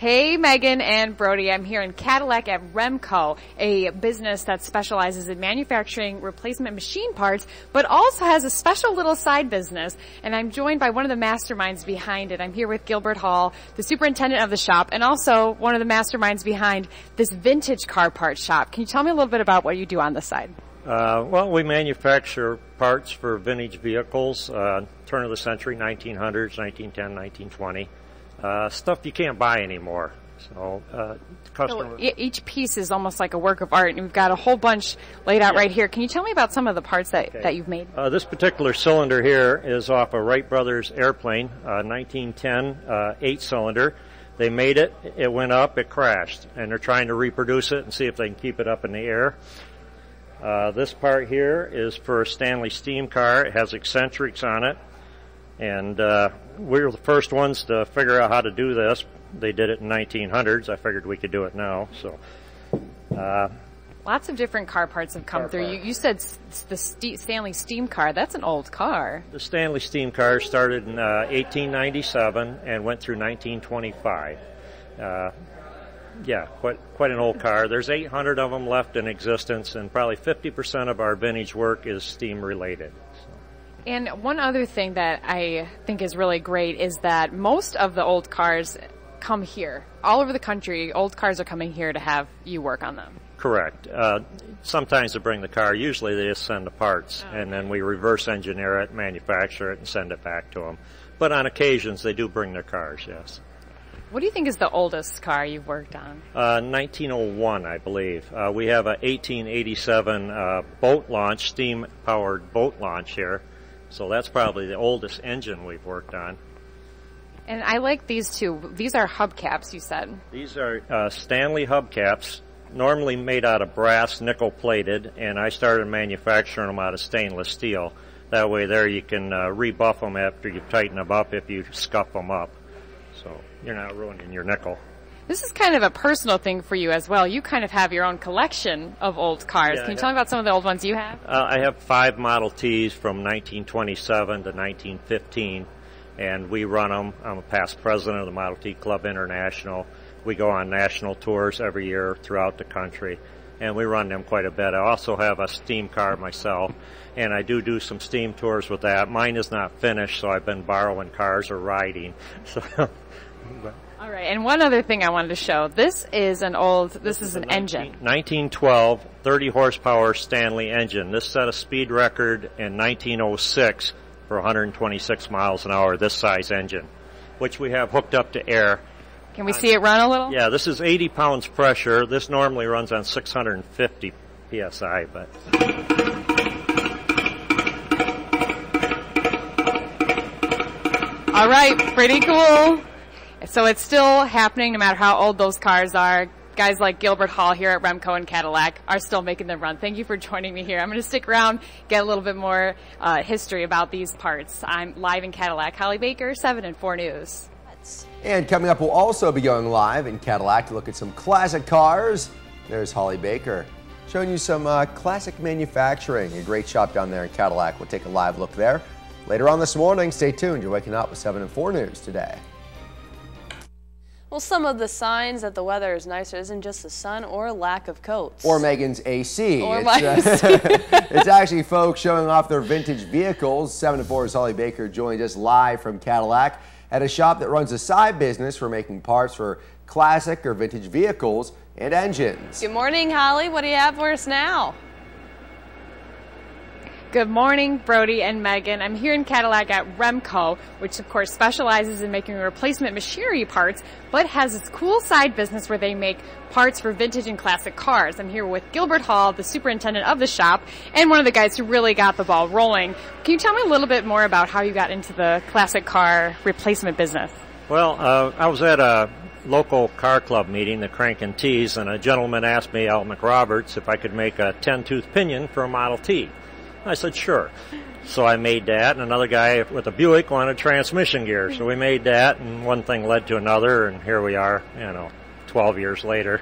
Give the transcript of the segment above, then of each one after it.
Hey, Megan and Brody. I'm here in Cadillac at Rempco, a business that specializes in manufacturing replacement machine parts, but also has a special little side business. And I'm joined by one of the masterminds behind it. I'm here with Gilbert Hall, the superintendent of the shop, and also one of the masterminds behind this vintage car part shop. Can you tell me a little bit about what you do on the side? Uh, well, we manufacture parts for vintage vehicles, uh, turn of the century, 1900s, 1910, 1920 uh, stuff you can't buy anymore. So, uh, customer. So each piece is almost like a work of art, and we've got a whole bunch laid out yeah. right here. Can you tell me about some of the parts that, okay. that you've made? Uh, this particular cylinder here is off a Wright Brothers airplane, 1910 uh, uh, eight cylinder. They made it, it went up, it crashed, and they're trying to reproduce it and see if they can keep it up in the air. Uh, this part here is for a Stanley steam car. It has eccentrics on it. And uh, we were the first ones to figure out how to do this. They did it in 1900s. I figured we could do it now. So. Uh, Lots of different car parts have come through. You, you, said the Stanley Steam Car. That's an old car. The Stanley Steam Car started in uh, 1897 and went through 1925. Uh, yeah, quite quite an old car. There's 800 of them left in existence, and probably 50% of our vintage work is steam related. And one other thing that I think is really great is that most of the old cars come here. All over the country, old cars are coming here to have you work on them. Correct. Uh, sometimes they bring the car, usually they just send the parts, oh. and then we reverse engineer it, manufacture it, and send it back to them. But on occasions, they do bring their cars, yes. What do you think is the oldest car you've worked on? Uh, 1901, I believe. Uh, we have a 1887 uh, boat launch, steam powered boat launch here. So that's probably the oldest engine we've worked on. And I like these two. These are hubcaps, you said. These are uh, Stanley hubcaps, normally made out of brass, nickel plated, and I started manufacturing them out of stainless steel. That way, there you can uh, rebuff them after you tighten them up if you scuff them up. So you're not ruining your nickel. This is kind of a personal thing for you as well. You kind of have your own collection of old cars. Yeah, Can you tell me about some of the old ones you have? Uh, I have five Model Ts from 1927 to 1915, and we run them. I'm a past president of the Model T Club International. We go on national tours every year throughout the country, and we run them quite a bit. I also have a steam car myself, and I do do some steam tours with that. Mine is not finished, so I've been borrowing cars or riding. So. All right, and one other thing I wanted to show. This is an old, this, this is, is an 19, engine. 1912, 30 horsepower Stanley engine. This set a speed record in 1906 for 126 miles an hour, this size engine, which we have hooked up to air. Can we uh, see it run a little? Yeah, this is 80 pounds pressure. This normally runs on 650 psi, but. All right, pretty cool. So it's still happening no matter how old those cars are. Guys like Gilbert Hall here at Rempco and Cadillac are still making them run. Thank you for joining me here. I'm going to stick around, get a little bit more uh, history about these parts. I'm live in Cadillac. Holly Baker, 7 and 4 News. And coming up, we'll also be going live in Cadillac to look at some classic cars. There's Holly Baker showing you some uh, classic manufacturing. A great shop down there in Cadillac. We'll take a live look there. Later on this morning, stay tuned. You're waking up with 7 and 4 News today. Well, some of the signs that the weather is nicer isn't just the sun or lack of coats. Or Megan's AC. Or it's, my uh, AC. it's actually folks showing off their vintage vehicles. 7 to 4's Holly Baker joined us live from Cadillac at a shop that runs a side business for making parts for classic or vintage vehicles and engines. Good morning, Holly. What do you have for us now? Good morning, Brody and Megan. I'm here in Cadillac at Rempco, which of course specializes in making replacement machinery parts, but has its cool side business where they make parts for vintage and classic cars. I'm here with Gilbert Hall, the superintendent of the shop, and one of the guys who really got the ball rolling. Can you tell me a little bit more about how you got into the classic car replacement business? Well, uh, I was at a local car club meeting, the Crank and Tees, and a gentleman asked me, Al McRoberts, if I could make a 10-tooth pinion for a Model T. I said, sure. So I made that, and another guy with a Buick wanted transmission gear. So we made that, and one thing led to another, and here we are, you know, 12 years later.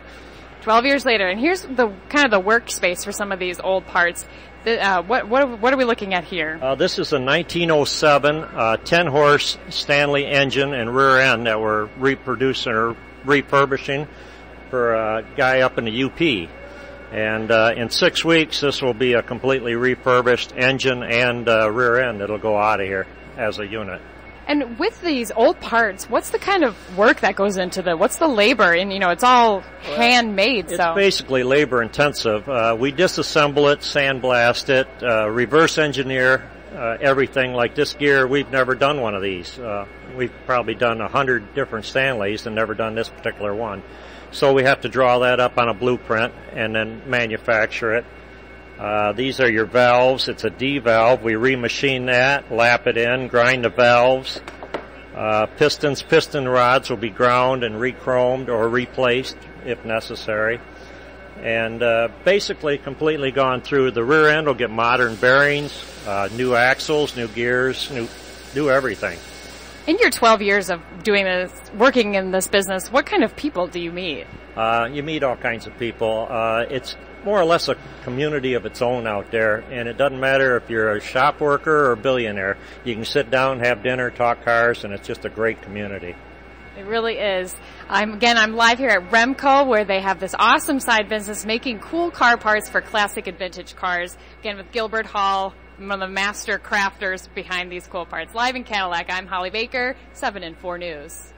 12 years later, and here's the kind of the workspace for some of these old parts. Uh, what, what, what are we looking at here? Uh, this is a 1907 uh, 10 horse Stanley engine and rear end that we're reproducing or refurbishing for a guy up in the UP. And uh, in six weeks, this will be a completely refurbished engine and uh, rear end that'll go out of here as a unit. And with these old parts, what's the kind of work that goes into the? What's the labor? And you know, it's all handmade. It's so basically labor intensive. Uh, we disassemble it, sandblast it, uh, reverse engineer uh, everything. Like this gear, we've never done one of these. Uh, we've probably done a hundred different Stanleys and never done this particular one. So we have to draw that up on a blueprint and then manufacture it. Uh, these are your valves. It's a D valve. We remachine that, lap it in, grind the valves. Uh, pistons, piston rods will be ground and rechromed or replaced if necessary. And uh, basically completely gone through. The rear end will get modern bearings, uh, new axles, new gears, new, new everything. in your 12 years of doing this, working in this business, what kind of people do you meet? Uh, you meet all kinds of people. Uh, it's more or less a community of its own out there, and it doesn't matter if you're a shop worker or a billionaire. You can sit down, have dinner, talk cars, and it's just a great community. It really is. I'm again. I'm live here at Rempco, where they have this awesome side business making cool car parts for classic and vintage cars. Again, with Gilbert Hall, one of the master crafters behind these cool parts. Live in Cadillac, I'm Holly Baker, Seven and Four News.